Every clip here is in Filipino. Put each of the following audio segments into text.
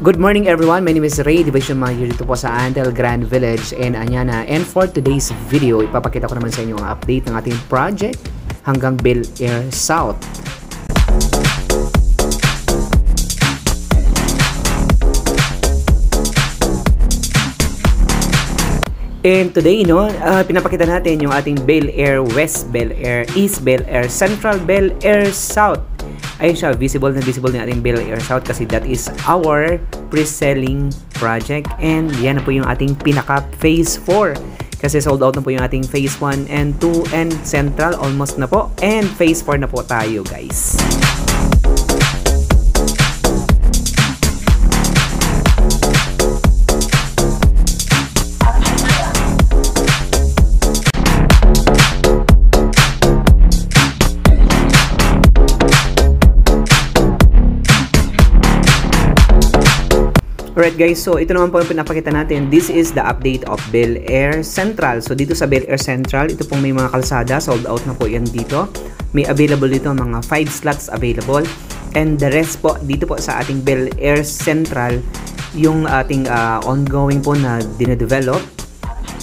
Good morning everyone, my name is Ray Division Manager dito po sa Antel Grand Village in Anyana and for today's video, ipapakita ko naman sa inyo ang update ng ating project hanggang Bel Air South. And today, no, uh, pinapakita natin yung ating Bel Air West, Bel Air East, Bel Air Central, Bel Air South. Ayun siya, visible na visible na ating Bel Air South kasi that is our pre-selling project. And yan na po yung ating pinaka phase 4. Kasi sold out na po yung ating phase 1 and 2 and central almost na po. And phase 4 na po tayo guys. Alright guys, so ito naman po yung pinapakita natin. This is the update of Bel Air Central. So dito sa Bel Air Central, ito pong may mga kalsada. Sold out na po yan dito. May available dito mga 5 slots available. And the rest po, dito po sa ating Bel Air Central, yung ating uh, ongoing po na dinedevelop.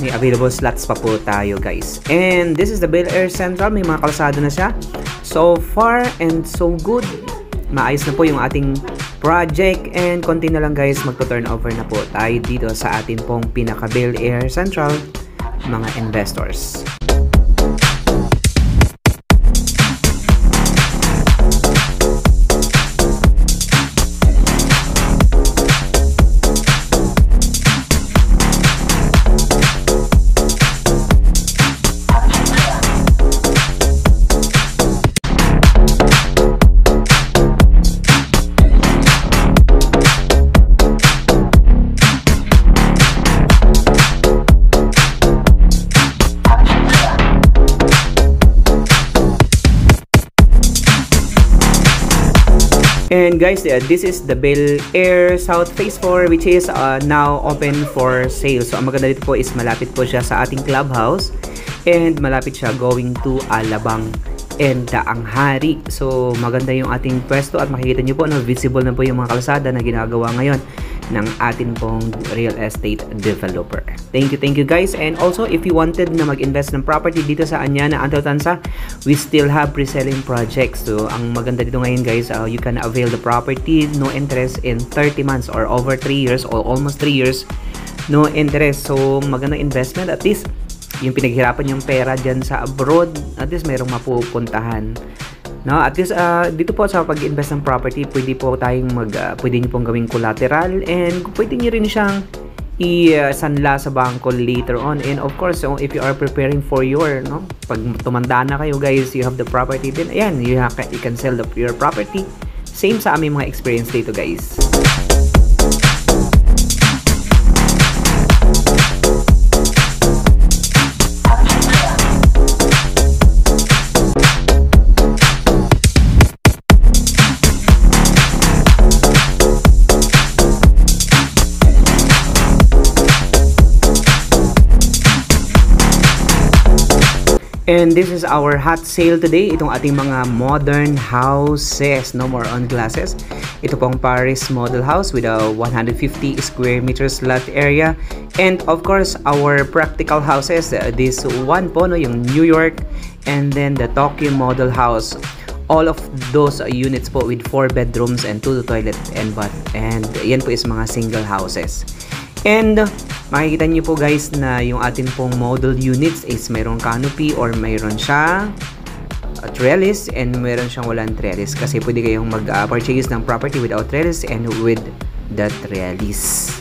May available slots pa po tayo guys. And this is the Bel Air Central. May mga kalsada na siya. So far and so good. Maayos na po yung ating project and konti na lang guys magto-turnover na po tayo dito sa atin pong pinaka Bel Air Central mga investors. And guys, uh, this is the Bel Air South Phase 4 which is uh, now open for sale. So ang maganda dito po is malapit po siya sa ating clubhouse and malapit siya going to Alabang and Daanghari. So maganda yung ating pwesto at makikita nyo po no, visible na po yung mga kalsada na ginagawa ngayon ng atin pong real estate developer. Thank you, thank you guys. And also, if you wanted na mag-invest ng property dito sa Anyana, Antal Tansa, we still have pre-selling projects. So, ang maganda dito ngayon guys, uh, you can avail the property, no interest in 30 months or over 3 years or almost 3 years, no interest. So, maganda investment. At least, yung pinaghirapan yung pera dyan sa abroad, at least mayroong mapupuntahan. No, at least uh, dito po sa pag-invest ng property, pwede po tayong mag uh, pwede niyo pong gawing collateral and pwede niyo rin siyang i-sanla sa bangko later on. And of course, so if you are preparing for your, no, pag tumanda na kayo guys, you have the property then ayan, you, have, you can sell the, your property. Same sa aming mga experience dito guys. And this is our hot sale today. Itong ating mga modern houses. No more on glasses. Ito pong Paris model house with a 150 square meters lot area. And of course, our practical houses. This one po, no, yung New York. And then the Tokyo model house. All of those units po with 4 bedrooms and 2 toilet and bath. And yan po is mga single houses. And makikita niyo po guys na yung atin pong model units is mayroong canopy or mayroon siya uh, trellis and mayroon siyang walang trellis kasi pwede kayong mag-purchase uh, ng property without trellis and with the trellis.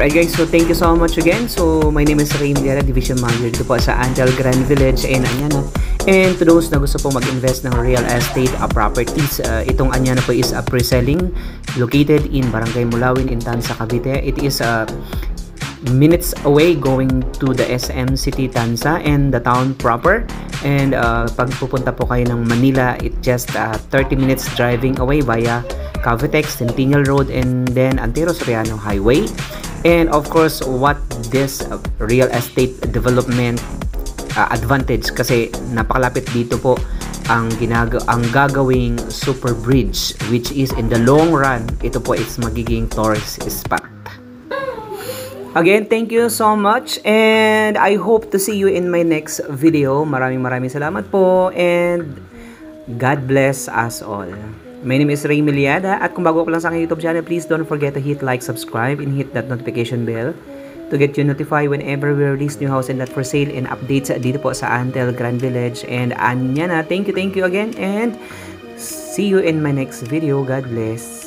Alright guys, so thank you so much again. So my name is Ray Milera, Division Manager dito po sa Antel Grand Village in Anyana. And to those na gusto po mag-invest ng real estate uh, properties, uh, itong Anyana po is a pre-selling located in Barangay Mulawin, Intansa, Cavite. It is a uh, minutes away going to the SM City Tansa and the town proper. And uh, pag pupunta po kayo ng Manila, it just uh, 30 minutes driving away via Cavitex, Centennial Road, and then Antero Soriano Highway. And of course, what this real estate development uh, advantage kasi napakalapit dito po ang ginag ang gagawing super bridge which is in the long run ito po is magiging tourist spot. Again, thank you so much and I hope to see you in my next video. Maraming maraming salamat po and God bless us all. My name is Ray Miliada at kung bago ka lang sa aking YouTube channel, please don't forget to hit like, subscribe, and hit that notification bell to get you notified whenever we release new house and that for sale and updates dito po sa Antel Grand Village and Anyana. Thank you, thank you again and see you in my next video. God bless.